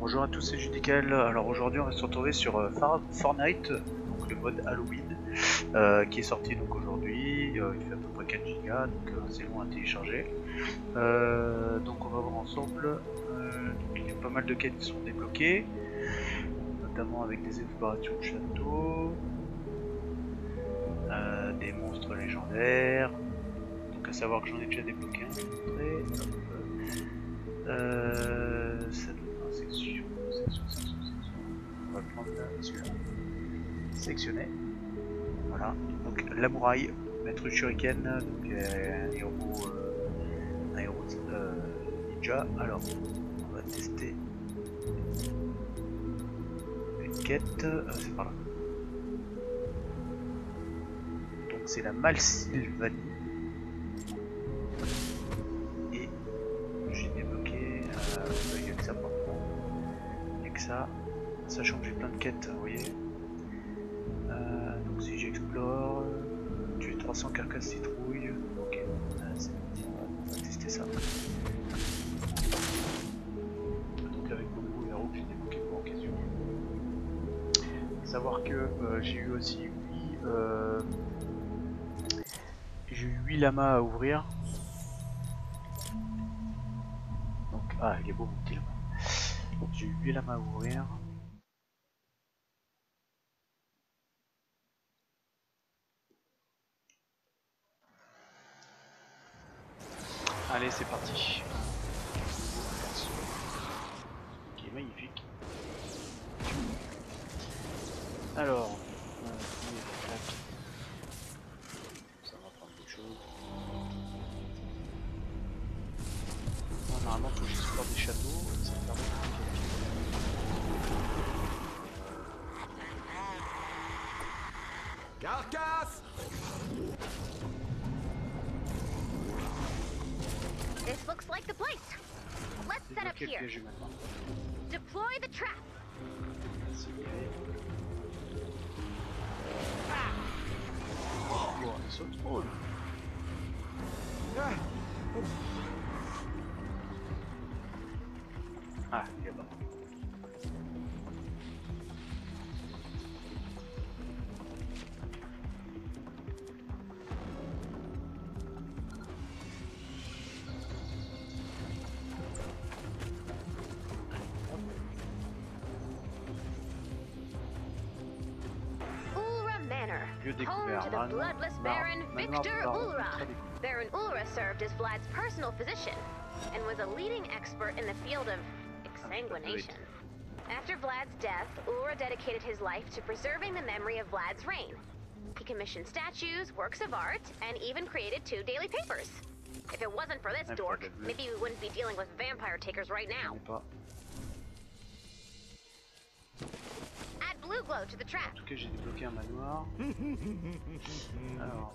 Bonjour à tous, c'est Judical. Alors aujourd'hui, on va se retrouver sur euh, Fortnite, donc le mode Halloween, euh, qui est sorti donc aujourd'hui. Euh, il fait à peu près 4 Go, donc euh, c'est long à télécharger. Euh, donc on va voir ensemble. euh, il y a pas mal de quêtes qui sont débloquées, notamment avec des explorations de châteaux, euh, des monstres légendaires. Donc à savoir que j'en ai déjà débloqué un. Euh, ça section, section, section, section. On va prendre là, celui-là. Sélectionner. Voilà. Donc la mouraille, maître shuriken, donc euh, un héros, euh, un héros euh, ninja. Alors, on va tester une quête. Euh, c'est par là. Donc c'est la Malsylvanie. Sachant que j'ai plein de quêtes, vous voyez. Euh, donc si j'explore, tuer 300 carcasses citrouilles. Ok, euh, on va, tester ça. Donc avec héros que j'ai débloqué pour occasion. Savoir que euh, j'ai eu aussi 8 euh, j'ai eu 8 lamas à ouvrir. Donc, ah, il est beau mon petit lama. J'ai eu 8 lamas à ouvrir. Allez, c'est parti. Qui est magnifique. Alors, ça va prendre des choses. Bon, normalement, faut que j'explore des châteaux, ça me permet de Carcasse like the place. Let's set up here. Deploy the trap. Ah. Oh, so. Ah, ah, Lieu home to the bloodless Baron Victor Ulra. Baron Ulra served as Vlad's personal physician and was a leading expert in the field of exsanguination. After Vlad's death, Ulra dedicated his life to preserving the memory of Vlad's reign. He commissioned statues, works of art, and even created two daily papers. If it wasn't for this dork, heard of it. maybe we wouldn't be dealing with vampire takers right now. En tout cas, j'ai débloqué un manoir. Alors.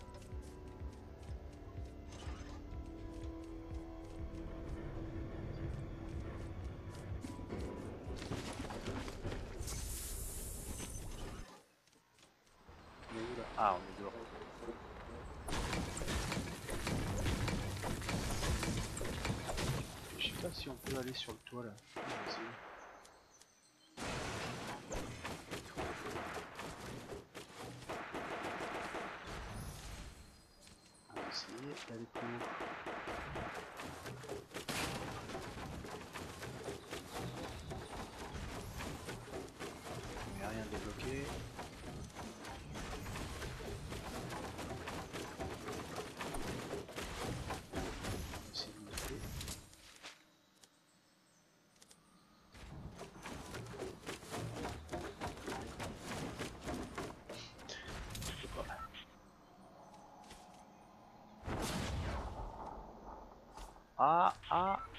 Ah, ah.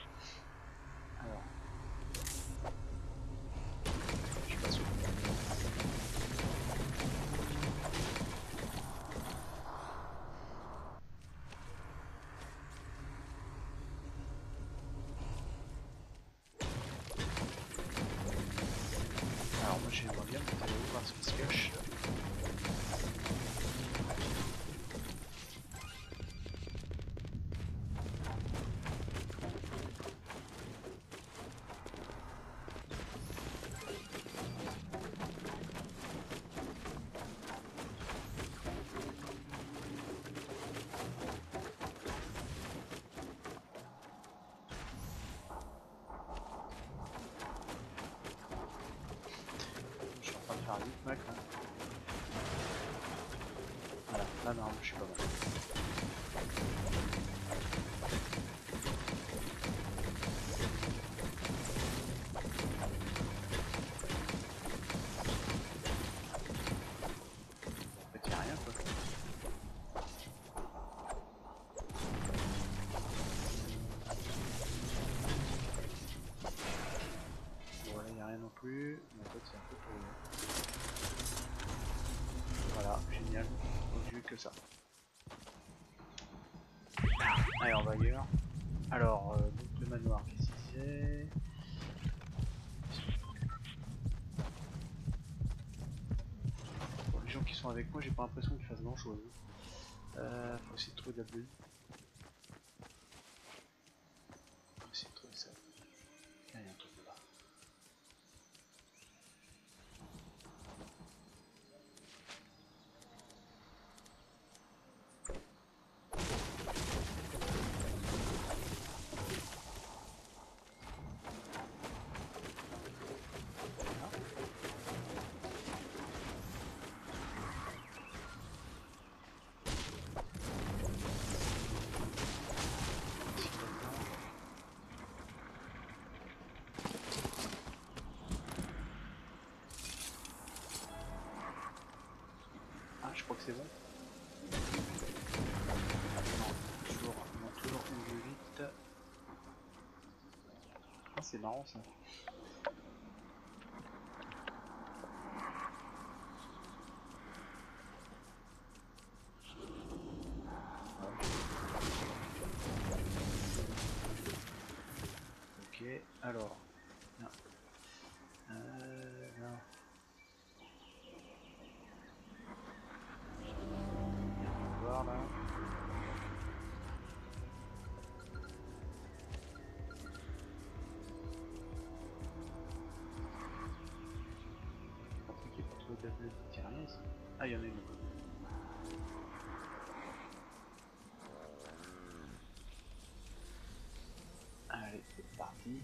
Voilà, là, non, je suis pas mal. Rien non plus. Mais en fait, c'est un peu pour Génial. Donc, j'ai eu que ça. Allez, on va ailleurs. Alors, euh, le manoir, qu'est-ce c'est Pour les gens qui sont avec moi, j'ai pas l'impression qu'ils fassent grand chose. Euh, faut essayer de trouver de la bulle. C'est bon. Non, toujours, non, toujours vite. Ah, c'est marrant ça. Allez, c'est parti.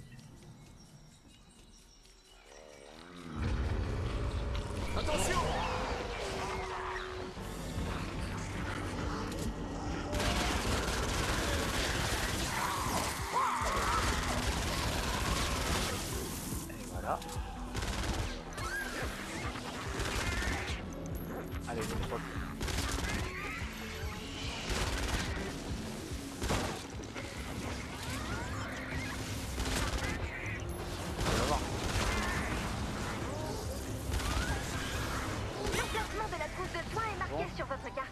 Sur votre carte.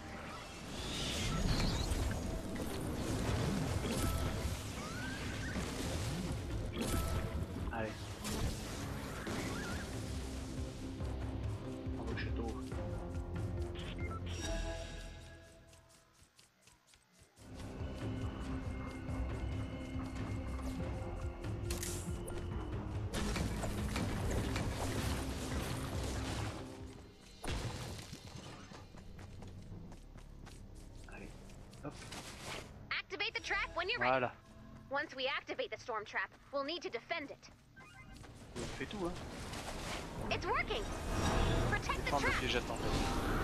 Voilà. Once we activate the storm trap, we'll need to defend it. On fait tout, hein. It's working! Protect the trap!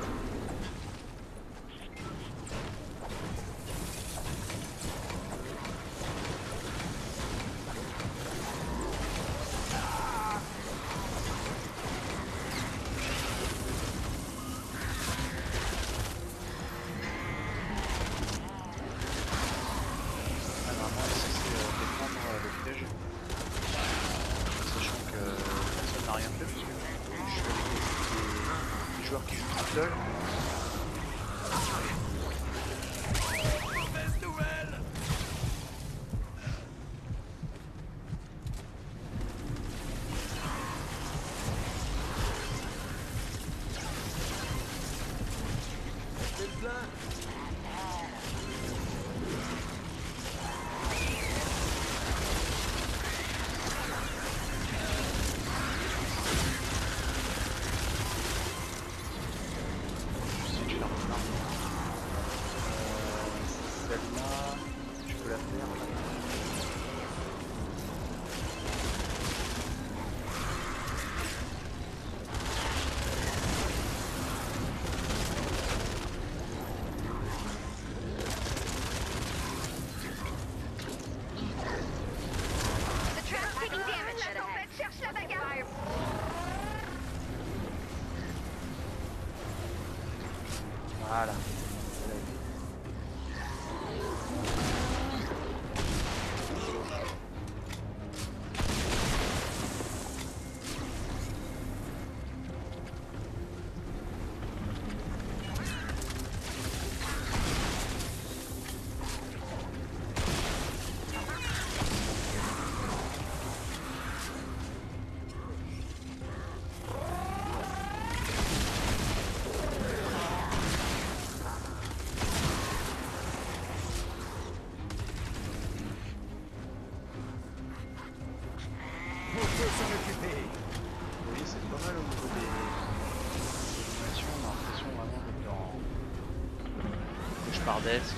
this.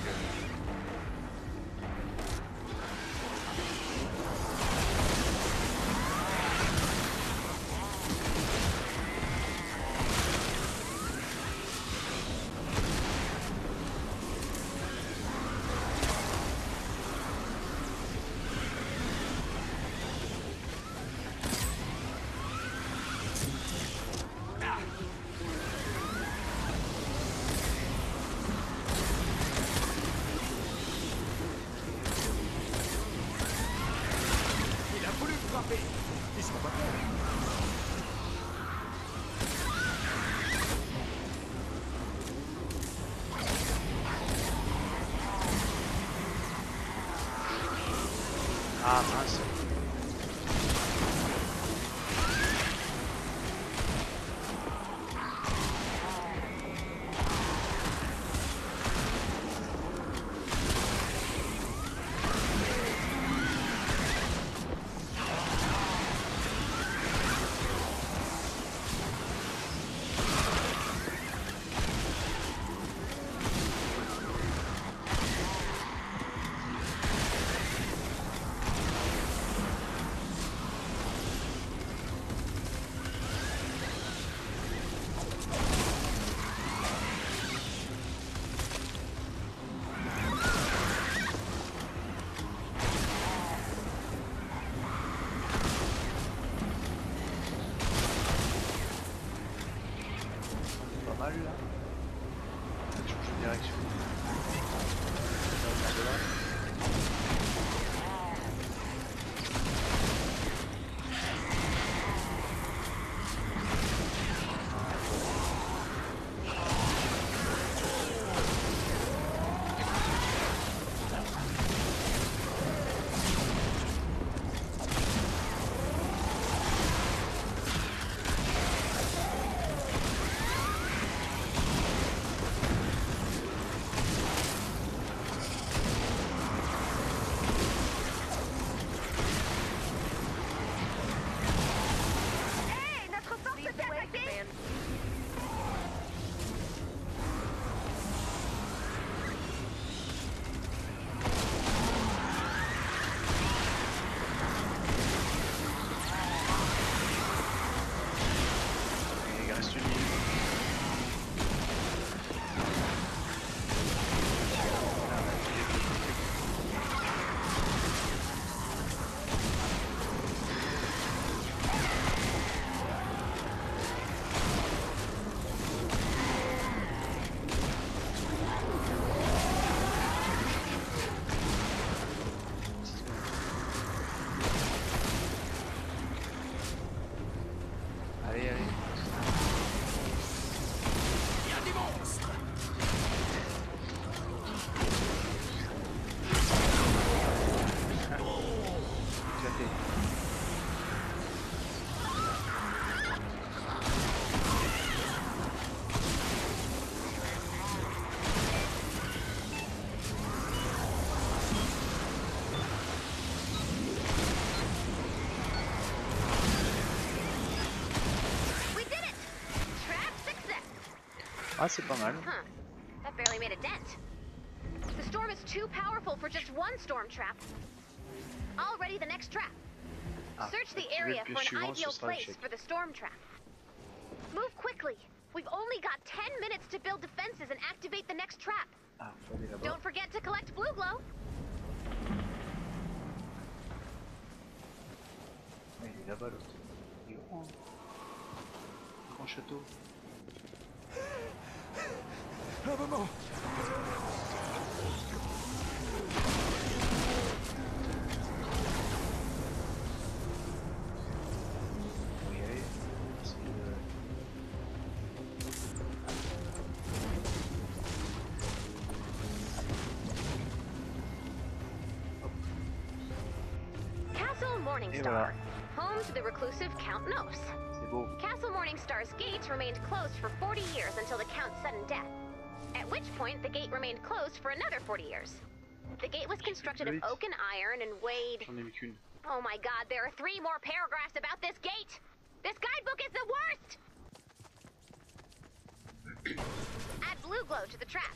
Ah, c'est pas mal. Huh. That barely made a dent. The storm is too powerful for just one storm trap. Already the next trap. Ah, Search the area for an ideal place for the storm trap. Move quickly. We've only got 10 minutes to build defenses and activate the next trap. Ah, faut aller là-bas. Don't forget to collect blue glow. Il est là-bas l'autre. Il est grand. Grand château. Un moment. Faut y aller. C'est le- Castle Morningstar. voilà. Home to the reclusive Count Nos. C'est beau. Castle Morningstar's gates remained closed for 40 years until the Count's sudden death. At which point, the gate remained closed for another 40 years. The gate was constructed of oak and iron and weighed J'en ai vu qu'une. Oh my god, there are three more paragraphs about this gate! This guidebook is the worst! Add blue glow to the trap.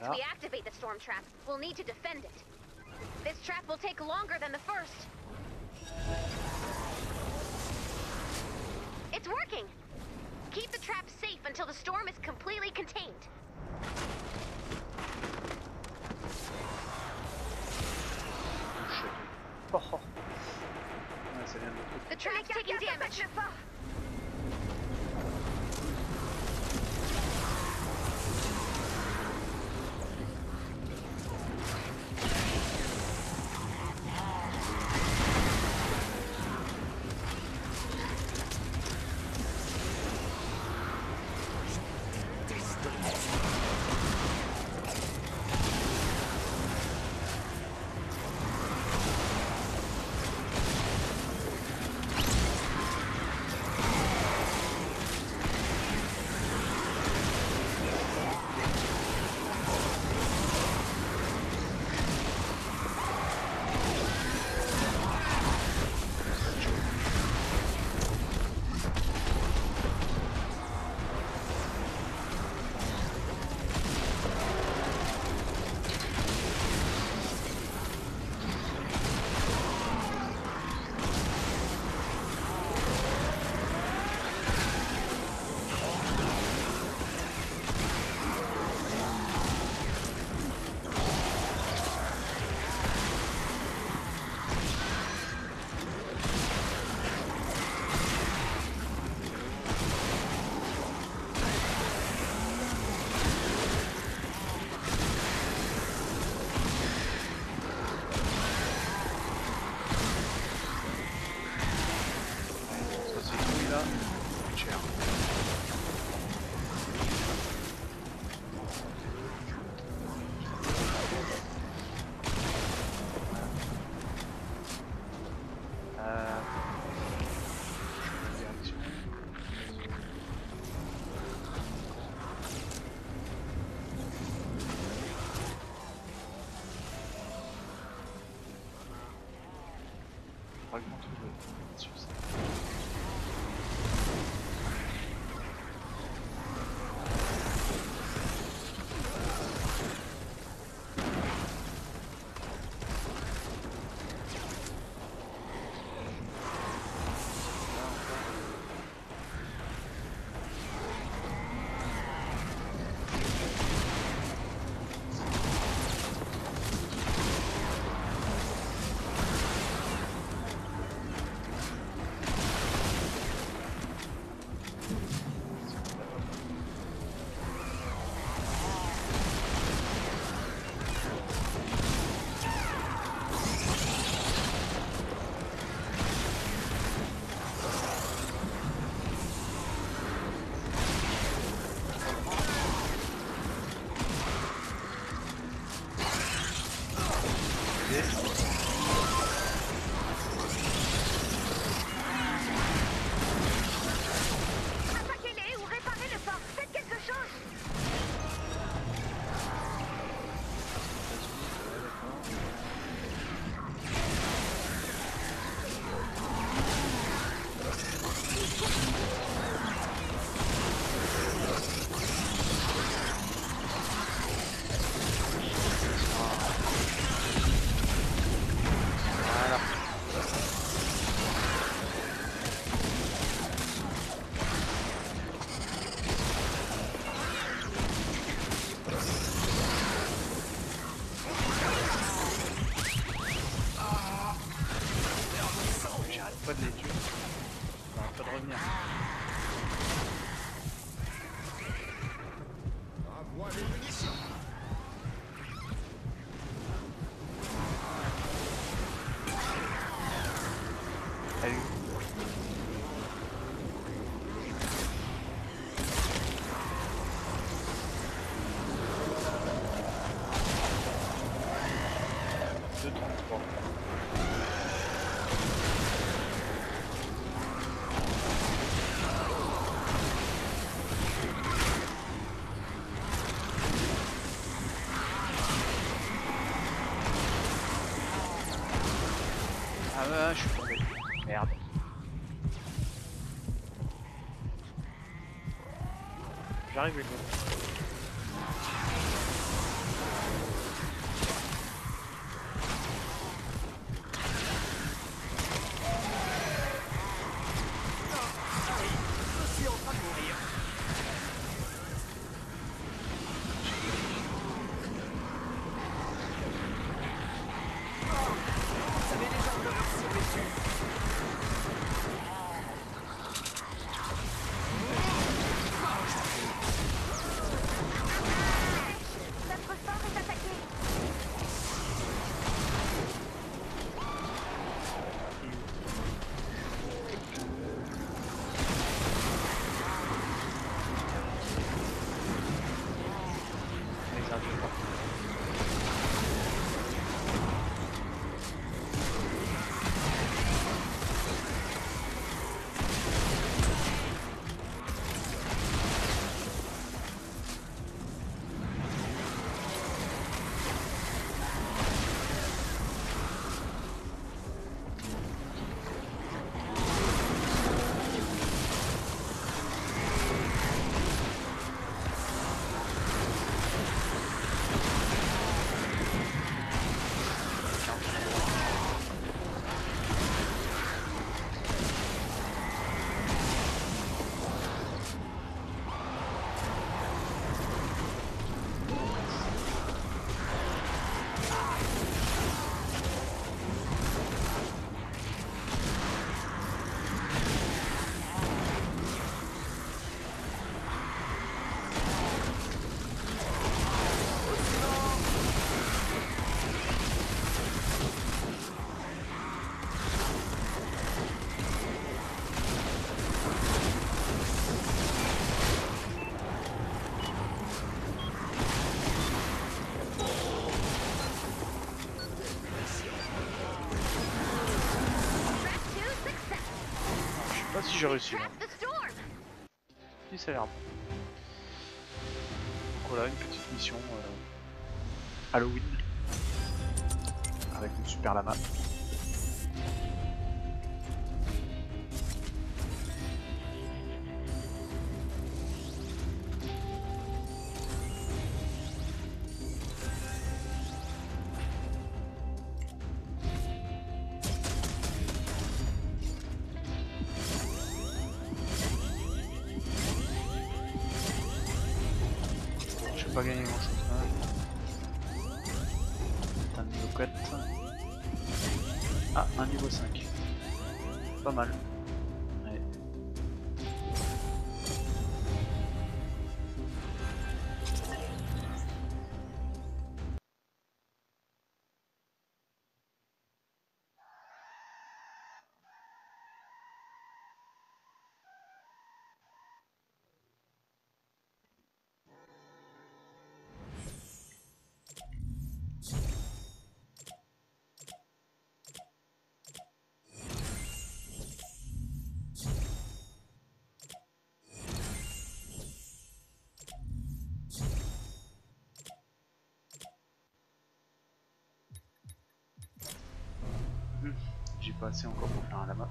Once Voilà. we activate the storm trap, we'll need to defend it. This trap will take longer than the first. It's working! Keep the trap safe until the storm is completely contained. Oh, oh. Ouais, ça vient de l'autre côté. The trap's taking damage. Let's just Ah! Ah, je suis tombé. Merde. J'arrive, les j'ai réussi. Si, ça a l'air bon. Donc voilà, une petite mission euh, Halloween. Avec une super lama. Pas gagner grand chose. un niveau 4. Ah, un niveau 5. Pas mal. Pas assez encore pour faire un lama.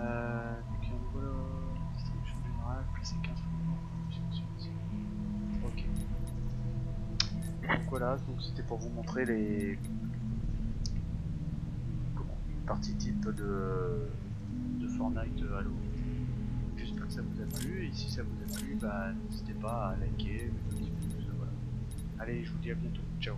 Euh, donc, de distribution générale, placer 15 Ok. Donc voilà, c'était pour vous montrer les une partie type de, de Fortnite Halloween. J'espère que ça vous a plu et si ça vous a plu, bah, n'hésitez pas à liker, voilà. Allez, je vous dis à bientôt, ciao